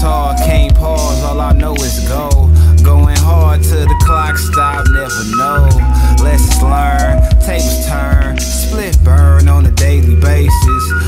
can't pause, all I know is go. Going hard till the clock stop, never know. Lessons learned, tables turn, split burn on a daily basis.